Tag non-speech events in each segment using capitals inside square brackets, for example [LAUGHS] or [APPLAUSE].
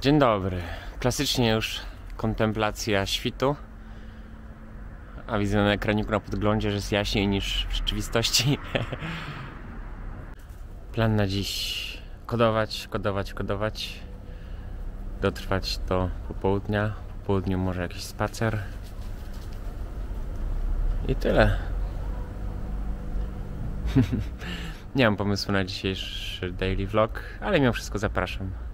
Dzień dobry. Klasycznie już kontemplacja świtu. A widzę na ekraniku na podglądzie, że jest jaśniej niż w rzeczywistości. [LAUGHS] Plan na dziś kodować, kodować, kodować. Dotrwać do popołudnia. Po południu może jakiś spacer. I tyle. [LAUGHS] Nie mam pomysłu na dzisiejszy daily vlog, ale mimo wszystko zapraszam.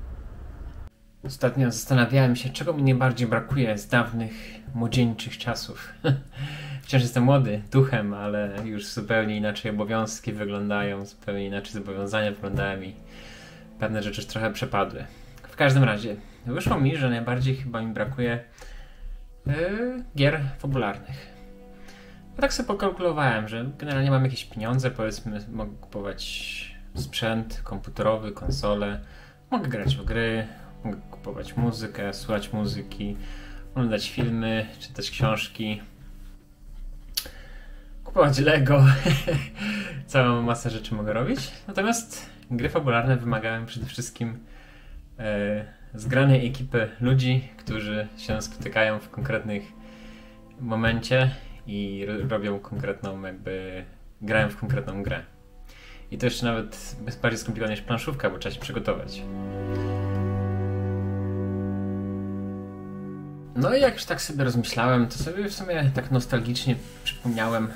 Ostatnio zastanawiałem się, czego mi najbardziej brakuje z dawnych, młodzieńczych czasów. [LAUGHS] Wciąż jestem młody, duchem, ale już zupełnie inaczej obowiązki wyglądają, zupełnie inaczej zobowiązania wyglądają i pewne rzeczy już trochę przepadły. W każdym razie, wyszło mi, że najbardziej chyba mi brakuje yy, gier fabularnych. Ja tak sobie pokalkulowałem, że generalnie mam jakieś pieniądze, powiedzmy, mogę kupować sprzęt komputerowy, konsole, mogę grać w gry, kupować muzykę, słuchać muzyki, oglądać filmy, czytać książki, kupować Lego, [LAUGHS] całą masę rzeczy mogę robić. Natomiast gry fabularne wymagają przede wszystkim e, zgranej ekipy ludzi, którzy się spotykają w konkretnych momencie i robią konkretną jakby, grają w konkretną grę. I to jeszcze nawet bardziej skomplikowane niż planszówka, bo trzeba się przygotować. No i jak już tak sobie rozmyślałem, to sobie w sumie tak nostalgicznie przypomniałem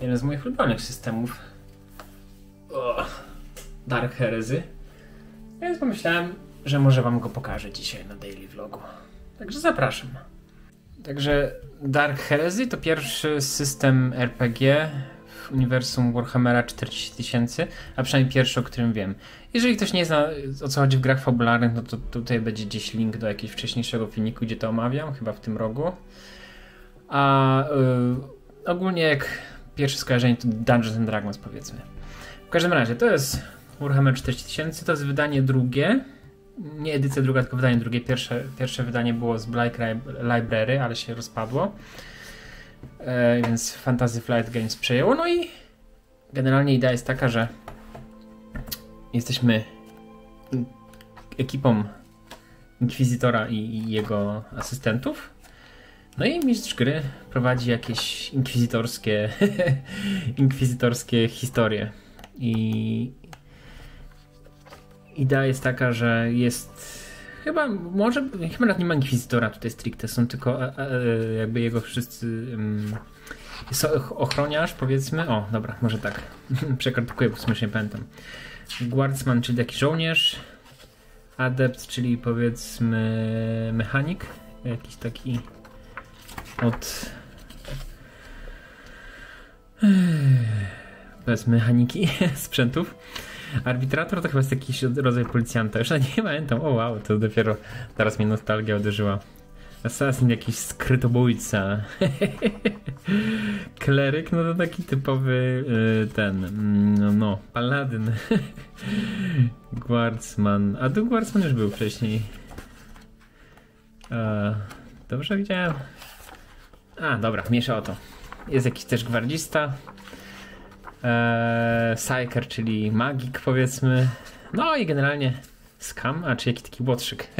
jeden z moich ulubionych systemów. O, Dark Heresy. Więc pomyślałem, że może wam go pokażę dzisiaj na daily vlogu. Także zapraszam. Także Dark Heresy to pierwszy system RPG uniwersum Warhammera 40 tysięcy, a przynajmniej pierwszy, o którym wiem. Jeżeli ktoś nie zna o co chodzi w grach fabularnych, no to tutaj będzie gdzieś link do jakiegoś wcześniejszego filmiku, gdzie to omawiam, chyba w tym rogu. A yy, ogólnie jak pierwsze skojarzenie to Dungeons and Dragons powiedzmy. W każdym razie to jest Warhammer 40 tysięcy, to jest wydanie drugie, nie edycja druga, tylko wydanie drugie. Pierwsze, pierwsze wydanie było z Black Library, ale się rozpadło. E, więc Fantasy Flight Games przejęło. No i generalnie idea jest taka, że jesteśmy ekipą Inkwizytora i, i jego asystentów. No i mistrz gry prowadzi jakieś inkwizytorskie [LAUGHS] inkwizytorskie historie. I idea jest taka, że jest chyba, może, chyba nawet nie ma inkwizytora tutaj stricte, są tylko a, a, jakby jego wszyscy um, ochroniarz powiedzmy, o dobra, może tak, [LAUGHS] przekartkuję, bo śmiesznie pamiętam. Guardsman, czyli taki żołnierz, adept, czyli powiedzmy mechanik, jakiś taki od bez mechaniki [LAUGHS] sprzętów Arbitrator to chyba jest jakiś rodzaj policjanta. Już nie pamiętam. O wow, to dopiero teraz mnie nostalgia uderzyła. Assassin jakiś skrytobójca. [LAUGHS] Kleryk, no to taki typowy yy, ten, no, no paladyn. [LAUGHS] Guardsman. A tu Guardsman już był wcześniej. E, dobrze widziałem? A, dobra, mniejsza o to. Jest jakiś też gwardzista. Eee, Psyker, czyli magik powiedzmy. No i generalnie Scam, a czy jaki taki łotrzyk. [LAUGHS]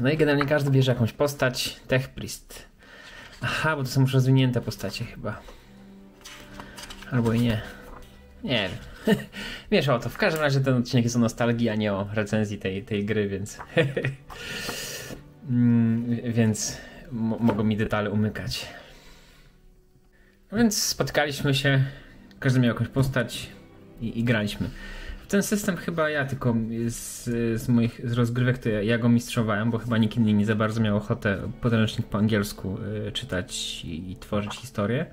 no i generalnie każdy bierze jakąś postać. Tech Priest. Aha, bo to są już rozwinięte postacie chyba. Albo i nie. Nie wiem. [LAUGHS] Wiesz o to. W każdym razie ten odcinek jest o nostalgii, a nie o recenzji tej, tej gry, więc... [LAUGHS] mm, więc mogą mi detale umykać. No więc spotkaliśmy się, każdy miał jakąś postać i, i graliśmy. Ten system chyba ja tylko z, z moich z rozgrywek to ja, ja, go mistrzowałem, bo chyba nikt inny nie za bardzo miał ochotę podręcznik po angielsku y, czytać i, i, tworzyć historię.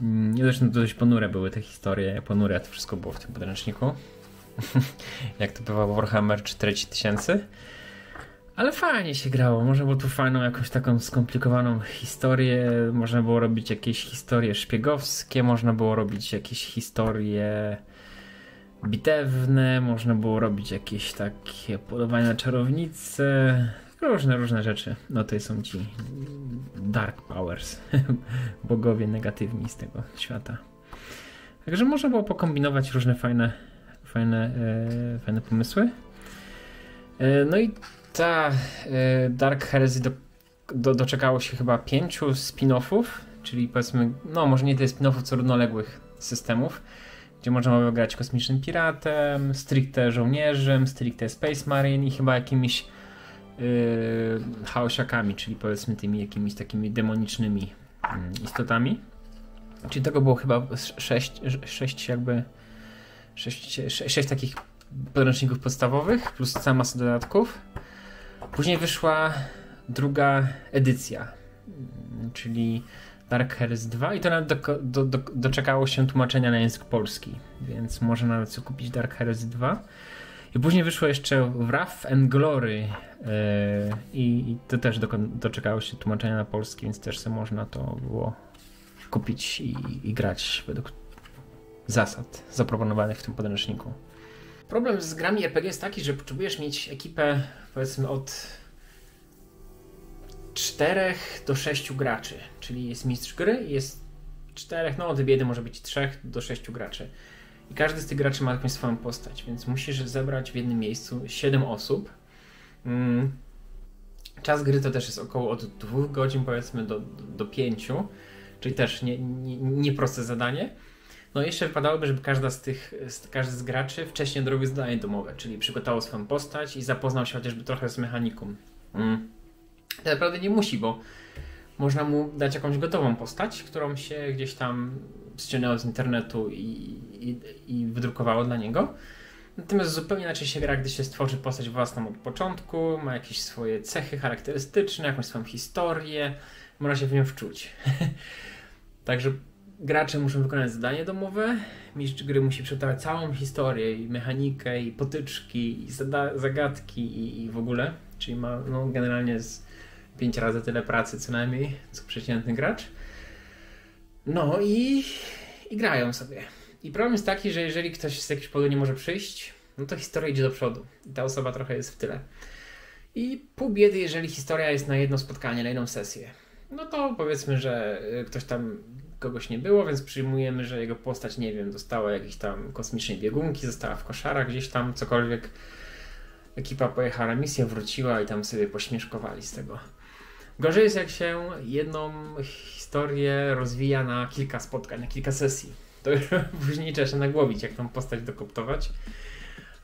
Mm, zresztą dość ponure były te historie, ponure to wszystko było w tym podręczniku. [LAUGHS] Jak to bywa Warhammer 4000. Ale fajnie się grało. Można było tu fajną, jakąś taką skomplikowaną historię. Można było robić jakieś historie szpiegowskie, można było robić jakieś historie bitewne, można było robić jakieś takie polowania na czarownice. Różne, różne rzeczy. No to są ci Dark Powers. [LAUGHS] Bogowie negatywni z tego świata. Także można było pokombinować różne fajne, fajne, e, fajne pomysły. E, no i ta e, Dark Heresy do, do, doczekało się chyba pięciu spin-offów, czyli powiedzmy, no może nie tyle spin-offów, co równoległych systemów, gdzie można było grać kosmicznym piratem, stricte żołnierzem, stricte Space Marine i chyba jakimiś yy, chaosiakami, czyli powiedzmy tymi jakimiś takimi demonicznymi yy, istotami. Czyli tego było chyba sześć, sześć jakby sześć, sześć takich podręczników podstawowych plus cała masa dodatków. Później wyszła druga edycja, mm, czyli Dark Heresy 2 i to nawet do, do, do, doczekało się tłumaczenia na język polski, więc można nawet sobie kupić Dark Heresy 2. I później wyszło jeszcze Wrath and Glory yy, i, to też do, doczekało się tłumaczenia na polski, więc też sobie można to było kupić i, i grać według zasad zaproponowanych w tym podręczniku. Problem z grami RPG jest taki, że potrzebujesz mieć ekipę powiedzmy od 4 do 6 graczy, czyli jest mistrz gry i jest 4, no od biedy może być 3 do 6 graczy. I każdy z tych graczy ma jakąś swoją postać, więc musisz zebrać w jednym miejscu 7 osób. Mm. Czas gry to też jest około od 2 godzin powiedzmy do, do 5, czyli też nie, nie, nie zadanie. No jeszcze wypadałoby, żeby każda z tych, każdy z graczy wcześniej odrobił zadanie domowe, czyli przygotował swoją postać i zapoznał się chociażby trochę z mechaniką. Mm. Tak naprawdę nie musi, bo można mu dać jakąś gotową postać, którą się gdzieś tam ściągnęło z internetu i, i, i wydrukowało dla niego. Natomiast zupełnie inaczej się gra, gdy się stworzy postać własną od początku, ma jakieś swoje cechy charakterystyczne, jakąś swoją historię, można się w nią wczuć. [LAUGHS] Także gracze muszą wykonać zadanie domowe, mistrz gry musi przeczytać całą historię i mechanikę, i potyczki, i zagadki, i, i w ogóle. Czyli ma no, generalnie z pięć razy tyle pracy co najmniej, co przeciętny gracz. No i, i grają sobie. I problem jest taki, że jeżeli ktoś z jakiegoś powodu nie może przyjść, no to historia idzie do przodu. I ta osoba trochę jest w tyle. I pół biedy, jeżeli historia jest na jedno spotkanie, na jedną sesję. No to powiedzmy, że y, ktoś tam kogoś nie było, więc przyjmujemy, że jego postać, nie wiem, dostała jakieś tam kosmicznej biegunki, została w koszarach gdzieś tam, cokolwiek. Ekipa pojechała na misję, wróciła i tam sobie pośmieszkowali z tego. Gorzej jest, jak się jedną historię rozwija na kilka spotkań, na kilka sesji. To już [LAUGHS] później trzeba się nagłowić, jak tą postać dokoptować.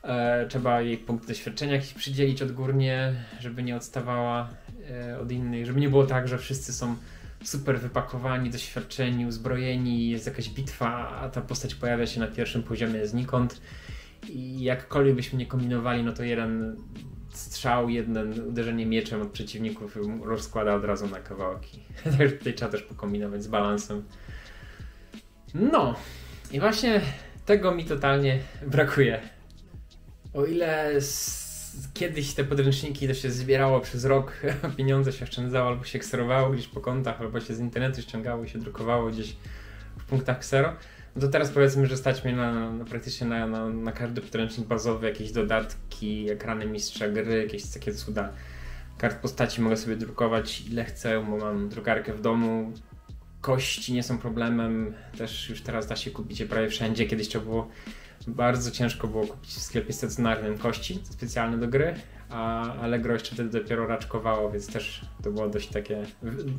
E, trzeba jej punkt doświadczenia jakiś przydzielić odgórnie, żeby nie odstawała e, od innych, żeby nie było tak, że wszyscy są super wypakowani, doświadczeni, uzbrojeni, jest jakaś bitwa, a ta postać pojawia się na pierwszym poziomie znikąd i jakkolwiek byśmy nie kombinowali, no to jeden strzał, jeden uderzenie mieczem od przeciwników rozkłada od razu na kawałki. [LAUGHS] Także tutaj trzeba też pokombinować z balansem. No, i właśnie tego mi totalnie brakuje. O ile kiedyś te podręczniki to się zbierało przez rok, [LAUGHS] pieniądze się oszczędzało, albo się kserowało gdzieś po kontach, albo się z internetu ściągało i się drukowało gdzieś w punktach ksero. No to teraz powiedzmy, że stać mnie na, na praktycznie na, na, na, każdy podręcznik bazowy, jakieś dodatki, ekrany mistrza gry, jakieś takie cuda. Kart postaci mogę sobie drukować ile chcę, bo mam drukarkę w domu. Kości nie są problemem, też już teraz da się kupić je prawie wszędzie. Kiedyś to było bardzo ciężko było kupić w sklepie stacjonarnym kości specjalne do gry, a Allegro jeszcze wtedy dopiero raczkowało, więc też to było dość takie,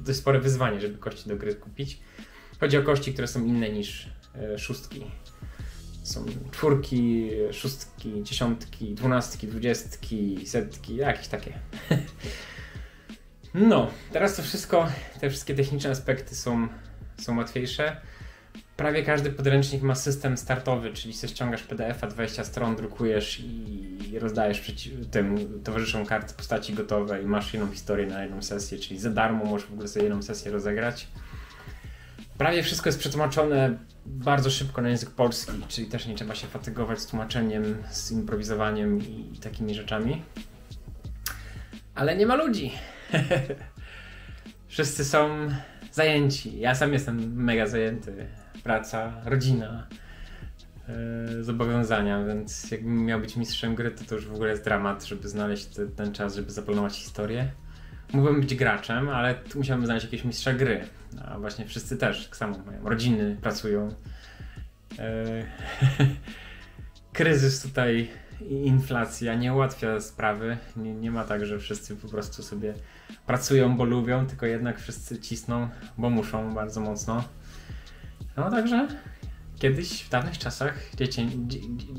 dość spore wyzwanie, żeby kości do gry kupić. Chodzi o kości, które są inne niż e, szóstki. Są czwórki, szóstki, dziesiątki, dwunastki, dwudziestki, setki, jakieś takie. [LAUGHS] No, teraz to wszystko, te wszystkie techniczne aspekty są, są łatwiejsze. Prawie każdy podręcznik ma system startowy, czyli sobie ściągasz PDF-a, 20 stron, drukujesz i rozdajesz tym towarzyszom karty postaci gotowe i masz jedną historię na jedną sesję, czyli za darmo możesz w ogóle sobie jedną sesję rozegrać. Prawie wszystko jest przetłumaczone bardzo szybko na język polski, czyli też nie trzeba się fatygować z tłumaczeniem, z improwizowaniem i takimi rzeczami. Ale nie ma ludzi. [LAUGHS] Wszyscy są zajęci. Ja sam jestem mega zajęty praca, rodzina, yy, zobowiązania, więc jakbym miał być mistrzem gry, to to już w ogóle jest dramat, żeby znaleźć te, ten czas, żeby zaplanować historię. Mógłbym być graczem, ale tu musiałbym znaleźć jakieś mistrza gry. A właśnie wszyscy też tak samo mają. Rodziny pracują. Yy, [LAUGHS] kryzys tutaj inflacja nie ułatwia sprawy. Nie, nie ma tak, że wszyscy po prostu sobie pracują, bo lubią, tylko jednak wszyscy cisną, bo muszą bardzo mocno. No także kiedyś w dawnych czasach dzieci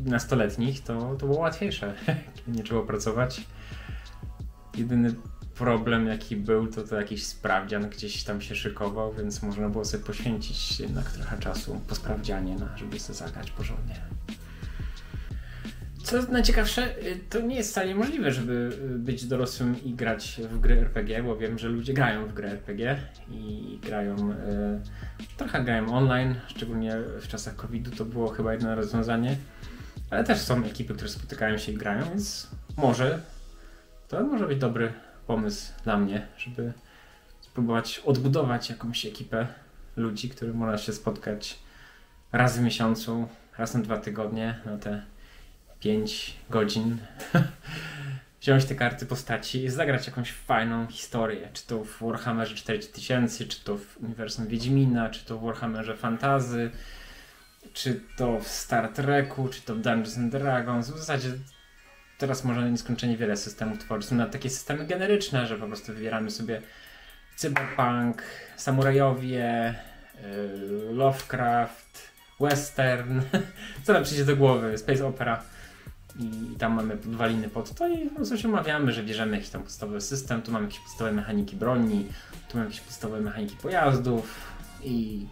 nastoletnich to, to było łatwiejsze. [LAUGHS] nie trzeba pracować. Jedyny problem jaki był, to to jakiś sprawdzian gdzieś tam się szykował, więc można było sobie poświęcić jednak trochę czasu po sprawdzianie, na, żeby sobie zagrać porządnie. Co najciekawsze, y, to nie jest wcale możliwe, żeby y, być dorosłym i grać w gry RPG, bo wiem, że ludzie grają w gry RPG i grają, y, trochę grają online, szczególnie w czasach COVID-u to było chyba jedno rozwiązanie, ale też są ekipy, które spotykają się i grają, więc może to może być dobry pomysł dla mnie, żeby spróbować odbudować jakąś ekipę ludzi, których można się spotkać raz w miesiącu, raz na dwa tygodnie, na te 5 godzin. [LAUGHS] Wziąć te karty postaci i zagrać jakąś fajną historię. Czy to w Warhammerze 4000, czy to w uniwersum Wiedźmina, czy to w Warhammerze Fantazy, czy to w Star Treku, czy to w Dungeons and Dragons. W zasadzie teraz można nieskończenie wiele systemów tworzyć. Są takie systemy generyczne, że po prostu wybieramy sobie cyberpunk, samurajowie, yy, Lovecraft, western, [LAUGHS] co nam przyjdzie do głowy, space opera i tam mamy podwaliny pod to i prostu się umawiamy, że bierzemy jakiś tam podstawowy system, tu mamy jakieś podstawowe mechaniki broni, tu mamy jakieś podstawowe mechaniki pojazdów i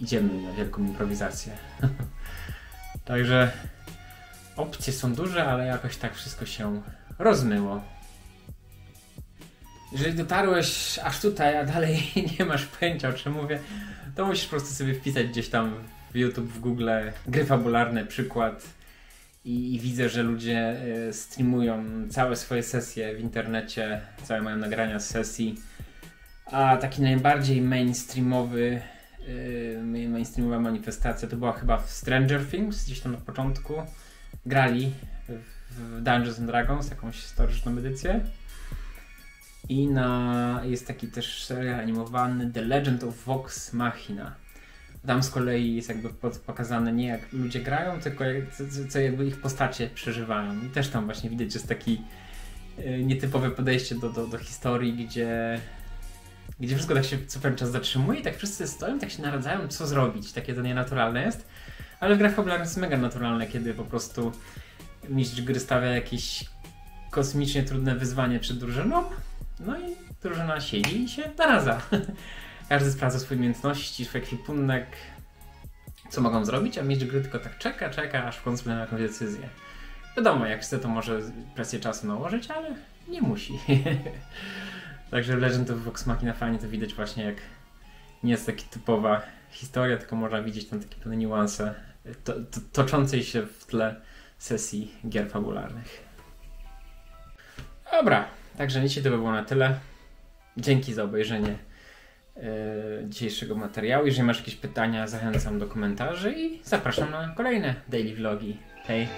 idziemy na wielką improwizację. [LAUGHS] Także opcje są duże, ale jakoś tak wszystko się rozmyło. Jeżeli dotarłeś aż tutaj, a dalej [LAUGHS] nie masz pojęcia o czym mówię, to musisz po prostu sobie wpisać gdzieś tam w YouTube, w Google gry fabularne, przykład i, i widzę, że ludzie e, streamują całe swoje sesje w internecie, całe mają nagrania z sesji, a taki najbardziej mainstreamowy yy, mainstreamowa manifestacja to była chyba w Stranger Things, gdzieś tam na początku grali w Dungeons and Dragons, jakąś historyczną edycję. I na, jest taki też serial animowany The Legend of Vox Machina. Tam z kolei jest jakby pokazane nie jak ludzie grają, tylko jak, co, co jakby ich postacie przeżywają. I też tam właśnie widać, że jest taki y, nietypowe podejście do, do, do historii, gdzie, gdzie wszystko tak się co pewien czas zatrzymuje i tak wszyscy stoją, tak się naradzają, co zrobić. Takie to nienaturalne jest. Ale w grach fabularnych jest mega naturalne, kiedy po prostu mistrz gry stawia jakieś kosmicznie trudne wyzwanie przed drużyną, no i drużyna siedzi i się naradza. [LAUGHS] Każdy sprawdza swoje umiejętności, swój ekwipunek, co mogą zrobić, a mistrz gry tylko tak czeka, czeka, aż w końcu będą jakąś decyzję. Wiadomo, jak chce, to może presję czasu nałożyć, ale nie musi. [LAUGHS] Także w Legend of Vox Machina fajnie to widać właśnie, jak nie jest taka typowa historia, tylko można widzieć tam takie pewne niuanse to, to, toczącej się w tle sesji gier fabularnych. Dobra, także nic to by było na tyle. Dzięki za obejrzenie dzisiejszego materiału. Jeżeli masz jakieś pytania, zachęcam do komentarzy i zapraszam na kolejne daily vlogi. Hej!